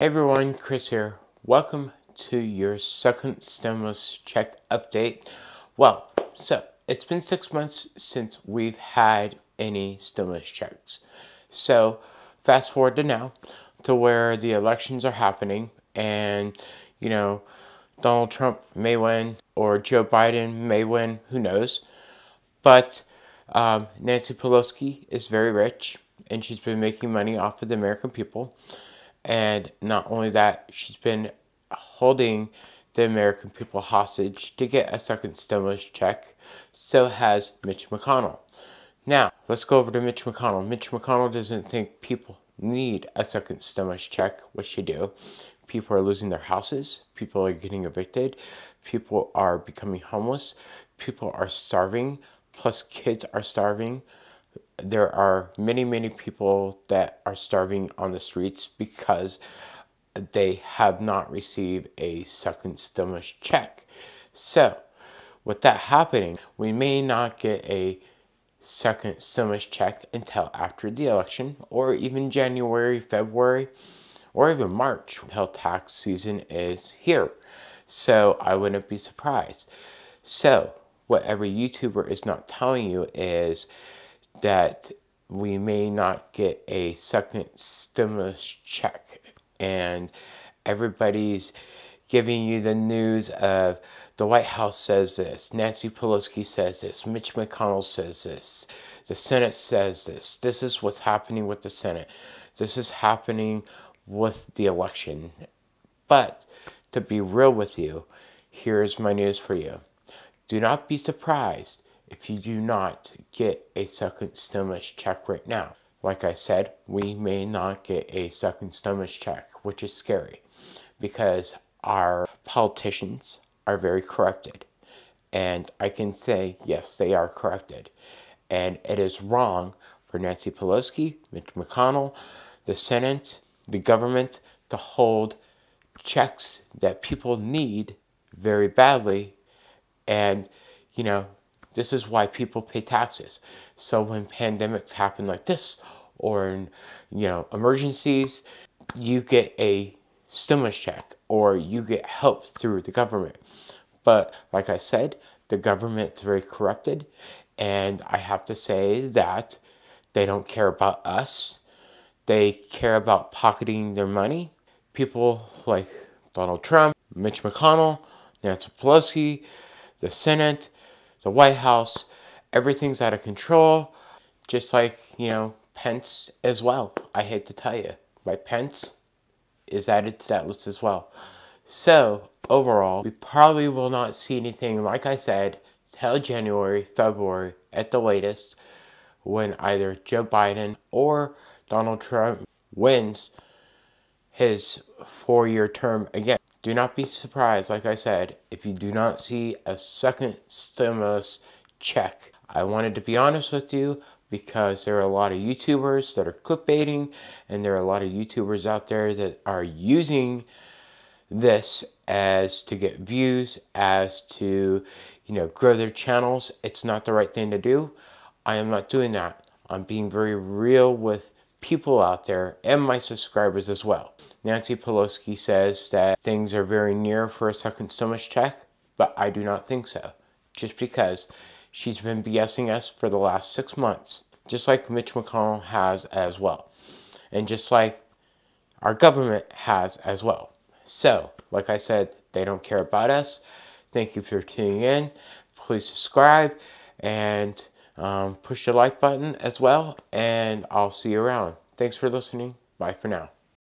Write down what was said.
Hey everyone, Chris here. Welcome to your second stimulus check update. Well, so it's been six months since we've had any stimulus checks. So fast forward to now to where the elections are happening and, you know, Donald Trump may win or Joe Biden may win, who knows. But um, Nancy Pelosi is very rich and she's been making money off of the American people. And not only that, she's been holding the American people hostage to get a second stimulus check. So has Mitch McConnell. Now, let's go over to Mitch McConnell. Mitch McConnell doesn't think people need a second stimulus check, which they do. People are losing their houses, people are getting evicted, people are becoming homeless, people are starving, plus kids are starving there are many, many people that are starving on the streets because they have not received a second stimulus check. So, with that happening, we may not get a second stimulus check until after the election, or even January, February, or even March until tax season is here. So, I wouldn't be surprised. So, what every YouTuber is not telling you is that we may not get a second stimulus check and everybody's giving you the news of the White House says this, Nancy Pelosi says this, Mitch McConnell says this, the Senate says this, this is what's happening with the Senate, this is happening with the election. But to be real with you, here's my news for you. Do not be surprised if you do not get a second stimulus check right now. Like I said, we may not get a second stimulus check, which is scary because our politicians are very corrupted. And I can say, yes, they are corrupted. And it is wrong for Nancy Pelosi, Mitch McConnell, the Senate, the government to hold checks that people need very badly. And, you know, this is why people pay taxes. So when pandemics happen like this, or in, you know, emergencies, you get a stimulus check or you get help through the government. But like I said, the government's very corrupted, and I have to say that they don't care about us. They care about pocketing their money. People like Donald Trump, Mitch McConnell, Nancy Pelosi, the Senate, the White House, everything's out of control, just like, you know, Pence as well. I hate to tell you, right? Pence is added to that list as well. So, overall, we probably will not see anything, like I said, till January, February at the latest, when either Joe Biden or Donald Trump wins his four year term again. Do not be surprised, like I said, if you do not see a second stimulus check. I wanted to be honest with you because there are a lot of YouTubers that are clickbaiting and there are a lot of YouTubers out there that are using this as to get views, as to, you know, grow their channels. It's not the right thing to do. I am not doing that. I'm being very real with people out there and my subscribers as well. Nancy Pelosi says that things are very near for a second stimulus check, but I do not think so. Just because she's been BSing us for the last six months, just like Mitch McConnell has as well, and just like our government has as well. So, like I said, they don't care about us. Thank you for tuning in. Please subscribe and um, push the like button as well, and I'll see you around. Thanks for listening. Bye for now.